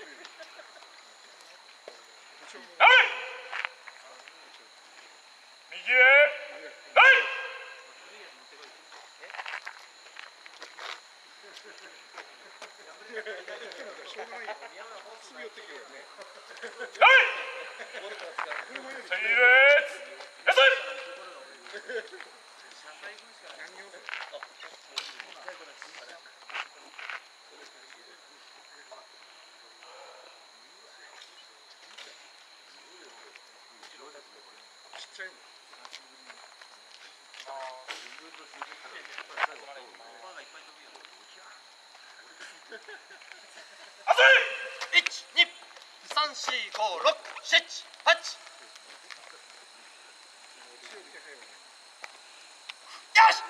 はい。右へはいはい整列休一二三四五六七八よし！